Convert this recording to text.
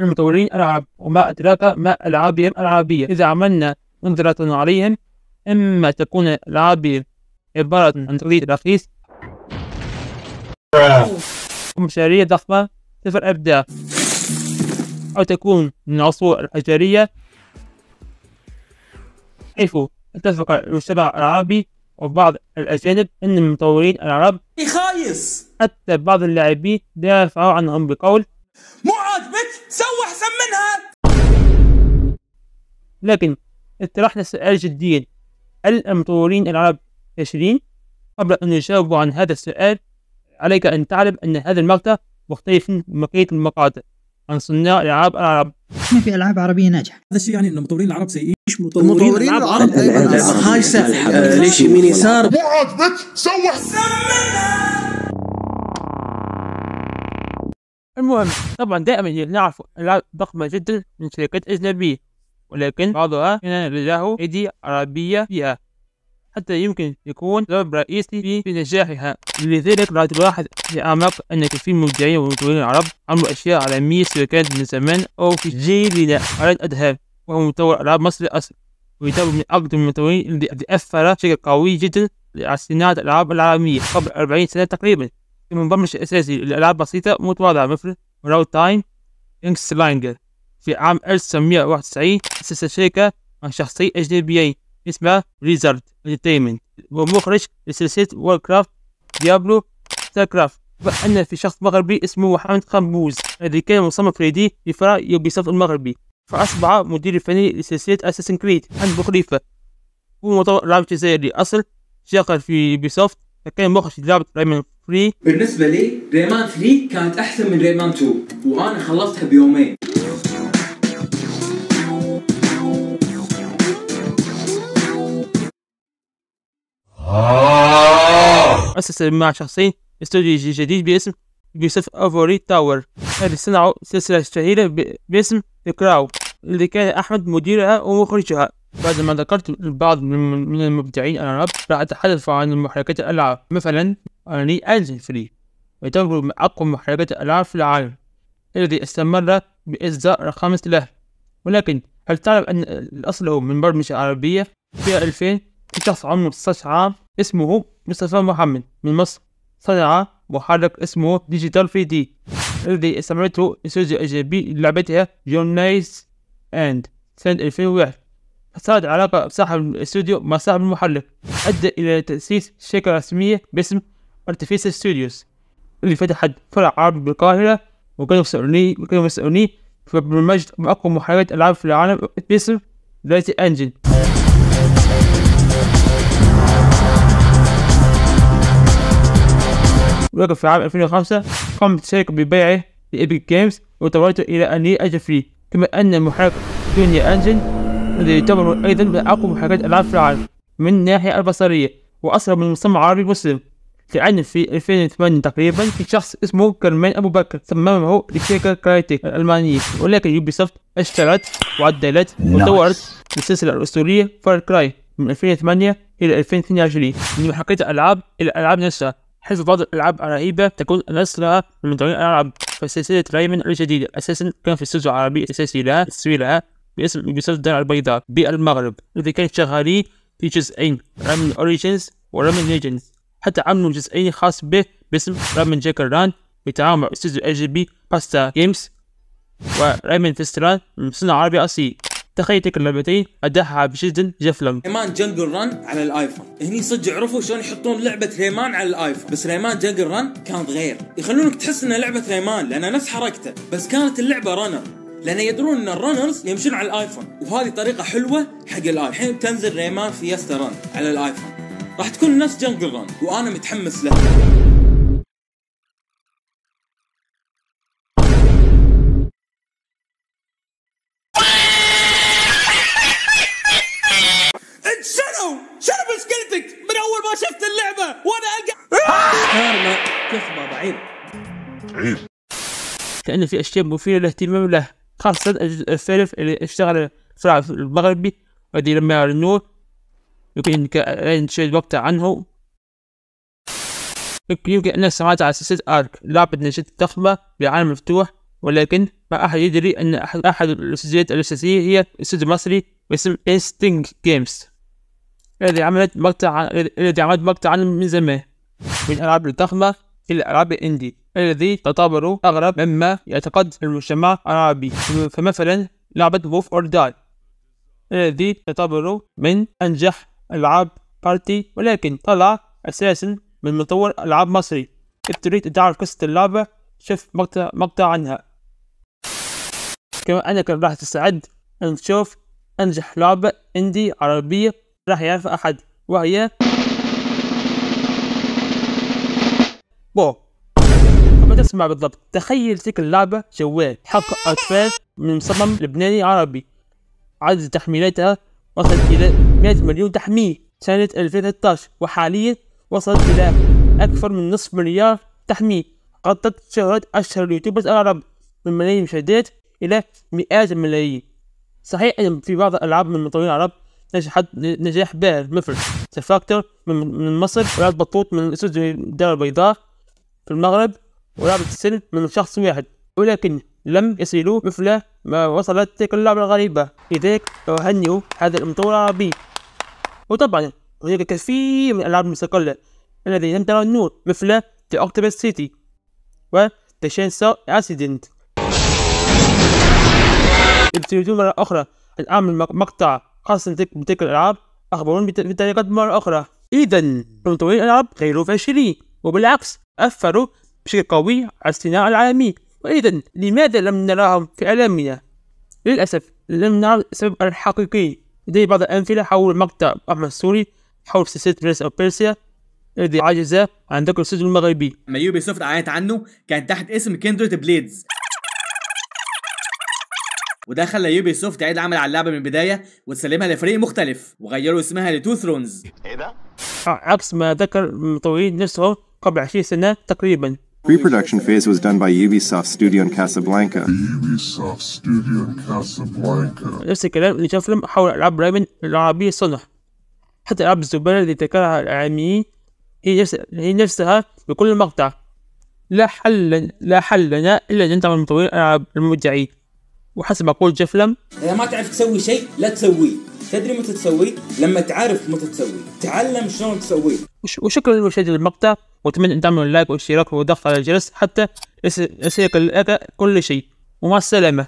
المطورين العرب وما أدراك ما ألعابهم العربية إذا عملنا نظرة عليهم إما تكون ألعابهم عبارة عن تقليد رخيص ومشاريع ضخمة صفر إبداع أو تكون من العصور الحجرية حيث اتفق المجتمع العربي وبعض الأجانب أن المطورين العرب خايس! حتى بعض اللاعبين لا يرفعوا عنهم بقول مو عاجبك سوي أحسن منها. لكن اطرحنا سؤال جديا. هل المطورين العرب فاشلين؟ قبل أن يجاوبوا عن هذا السؤال عليك أن تعلم أن هذا المقطع مختلف من بقية المقاطع. عن صناع الألعاب العرب. ما في ألعاب عربية ناجحة. هذا الشيء يعني إن المطورين العرب سيئين مش مطورين مطورين العاب العرب. خايسه آه، ليش يمين يسار؟ مو عاجبك سوي أحسن المهم طبعا دائما نعرف ألعاب ضخمة جدا من شركات أجنبية ولكن بعضها كان له أيدي عربية فيها حتى يمكن يكون سبب رئيسي في نجاحها. لذلك راح تلاحظ في أعماق أن كثير من المبدعين والمطورين العرب عملوا أشياء عالمية كانت من زمان أو في جيلنا على الأذهان وهو مطور ألعاب مصري الأصل ويعتبر من أقدم المطورين الذي أثر بشكل قوي جدا على صناعة الألعاب العالمية قبل 40 سنة تقريبا. كان مبرمج أساسي. لألعاب بسيطة متواضعة مثل راو تايم إنكس سلاينجر في عام 1991 أسس شركة مع شخصين أجنبيين اسمها ريزارد انترتينمنت ومخرج لسلسلة وورد كرافت ديابلو ستار كرافت وأن في شخص مغربي اسمه محمد خنبوز الذي كان مصمم 3D في فرع يوبيسوفت المغربي. فأصبح مدير الفني لسلسلة أساسن كريد عن بخليفة هو مطور لعبة جزائري أصل شغل في Ubisoft فكان مخرج لعبة Rayman Three بالنسبة لي Rayman 3 كانت أحسن من Rayman 2 وأنا خلصتها بيومين. أسس مع شخصين استوديو جديد باسم يوسف Ivory Tower. الذي صنعوا سلسلة شهيرة باسم The Crew الذي كان أحمد مديرها ومخرجها. بعد ما ذكرت البعض من المبدعين العرب راح أتحدث عن محركات الألعاب. مثلا Unreal Engine 3 يعتبر من أقوى محركات الألعاب في العالم الذي استمر بإصدار خامس له ولكن هل تعلم أن الأصل هو من برمجة عربية في 2000 في شخص عمره 16 عام اسمه مصطفى محمد من مصر؟ صنع محرك اسمه Digital 3D الذي استعملته استوديو أجنبي للعبتها جون نايس أند سنة 2001 صارت علاقة صاحب الاستوديو مع صاحب المحرك أدى إلى تأسيس شركة رسمية باسم Artificial Studios اللي فتحت فرع عربي بالقاهرة وكانوا مسؤولين وكانوا مسؤولين في برمجة أقوى محركات ألعاب في العالم باسم لايتي أنجن ولكن في عام 2005 قامت الشركة ببيعه ل Epic Games وطورته إلى Unreal Three كما أن محرك Dunia Engine الذي يعتبر أيضا من أقوى محركات الألعاب في العالم من الناحية البصرية وأصله من مصمم عربي مسلم لأن في 2008 تقريبا في شخص اسمه كرمان أبو بكر صممه لشركة Crytek الألمانية ولكن Ubisoft اشترت وعدلت وطورت السلسلة الأسطورية Far Cry من 2008 إلى 2022 من محركات الألعاب إلى الألعاب نفسها حيث بعض الألعاب الرهيبة تكون نسلها من مطورين الألعاب. فسلسلة رايمن الجديدة أساسا كان في استوديو عربي أساسي لها تسويلها باسم يوبيسوفت الدار البيضاء بالمغرب الذي كان شغالين في جزئين رامن أوريجينز ورامن ليجندز. حتى عملوا جزئين خاص به باسم رامن جاكر ران بالتعاون مع استوديو إل جي بي باستا جيمز ورامن فيستران من صنع عربي أصيل. تخيل تلك اللعبتين اداها بجد جفلم ريمان جنجل ران على الآيفون. هني صدق عرفوا شلون يحطون لعبة ريمان على الآيفون. بس ريمان جنجل ران كانت غير. يخلونك تحس إنها لعبة ريمان لأنها نفس حركته. بس كانت اللعبة رنر لأن يدرون إن ال runners يمشون على ال iPhone. وهذه طريقة حلوة حق ال iPhone. الحين تنزل Rayman Fiesta Run على ال iPhone. راح تكون نفس Jungle Run وأنا متحمس له. شنو؟ شنو مشكلتك؟ من أول ما شفت اللعبة وأنا القى تخبى بعيد. عيب. كأن في أشياء مثيرة للاهتمام له. خاصة الثالث اللي اشتغل الفرع المغربي الذي لما يعلنوه يمكن أن تشاهد مقطع عنه. يمكن أنك سمعت على سلسلة ARK لعبة نجاة ضخمة بعالم مفتوح ولكن ما أحد يدري أن أحد, الاستديوهات الأساسية هي استوديو مصري باسم Instinct Games الذي عملت مقطع الذي عملت مقطعا من زمان من الألعاب الضخمة إلى الألعاب ال indie الذي تعتبر أغرب مما يعتقد المجتمع العربي. فمثلا لعبة Move or Die الذي تعتبر من أنجح ألعاب party ولكن طلع أساسا من مطور ألعاب مصري. إذا تريد تعرف قصة اللعبة. شوف مقطع مقطع عنها. كما أنك راح تستعد أن تشوف أنجح لعبة إندي عربية راح يعرفها أحد وهي بو. كما تسمع بالضبط. تخيل تلك اللعبة جوال. حق أطفال من مصمم لبناني عربي. عدد تحميلاتها وصلت إلى 100 مليون تحميل. سنة 2013 وحاليا وصلت إلى أكثر من نصف مليار تحميل. غطت شهرة أشهر اليوتيوبرز العرب من ملايين المشاهدات إلى مئات الملايين. صحيح أن في بعض الألعاب من المطورين العرب نجحت نجاح باهر مثل سفاكتور من مصر ولعبة بطوط من استوديو الدار البيضاء في المغرب ولعبة السن من شخص واحد ولكن لم يصلوا مثل ما وصلت تلك اللعبة الغريبة. لذلك أهنئ هذا المطور العربي وطبعا هناك كثير من الألعاب المستقلة الذي لم ترى النور مثل The Octopus City و The Chainsaw Accident. تريدون مرة أخرى أن أعمل مقطع خاص بتلك الألعاب. أخبروني بطريقة مرة أخرى. إذا المطورين الألعاب غير فاشلين وبالعكس أثروا بشكل قوي على الصناعة العالمية. وإذا لماذا لم نراهم في إعلامنا؟ للأسف لم نرى السبب الحقيقي. لدي بعض الأمثلة حول مقطع أحمد السوري حول سلسلة Prince of Persia الذي عجز عن ذكر السجن المغربي. لما Ubisoft أعلنت عنه كان تحت اسم Kindred Blades وده خلى Ubisoft تعيد العمل على اللعبة من البداية وتسلمها لفريق مختلف وغيروا اسمها ل Two Thrones. عكس ما ذكر المطورين نفسهم قبل 20 سنة تقريبا. Pre-production phase was done by Ubisoft Studio in Casablanca. Ubisoft Studio in Casablanca. نفس الكلام اللي شاف فيلم حول ألعاب Rayman العربية صنع. حتى ألعاب الزبالة اللي ذكرها الإعلاميين هي نفس هي نفسها بكل مقطع. لا حل لا حل لنا إلا أن ننتظر المطورين الألعاب المبدعين وحسب ما يقول جفلم إذا ما تعرف تسوي شيء لا تسويه. تدري متى تسويه؟ لما تعرف متى تسويه. تعلم شلون تسويه. وش- وشكرا لمشاهدة المقطع وأتمنى أن تعملوا لايك واشتراك وضغط على الجرس حتى يصل- يصلك كل شيء. ومع السلامة.